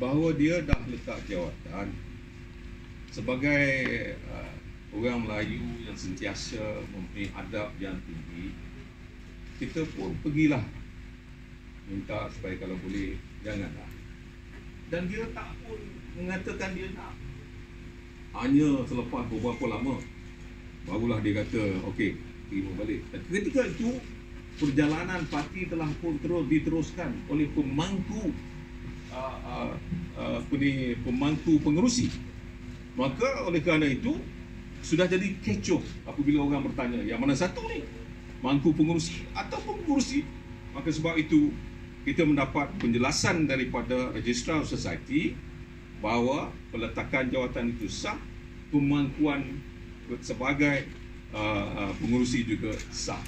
bahawa dia dah letak jawatan sebagai uh, orang Melayu yang sentiasa mempunyai adab yang tinggi kita pun pergilah minta supaya kalau boleh janganlah. Dan dia tak pun mengatakan dia nak. Hanya selepas beberapa lama barulah dia kata okey terima balik. Dan ketika itu perjalanan parti telah pun terus diteruskan oleh pemangku uh, uh, apa ni, pemangku pengerusi. Maka oleh kerana itu sudah jadi kecoh apabila orang bertanya yang mana satu ni? Mangku pengurusi atau pengurusi maka sebab itu kita mendapat penjelasan daripada Registrar Society bahawa peletakan jawatan itu sah pemangkuan sebagai uh, uh, pengurusi juga sah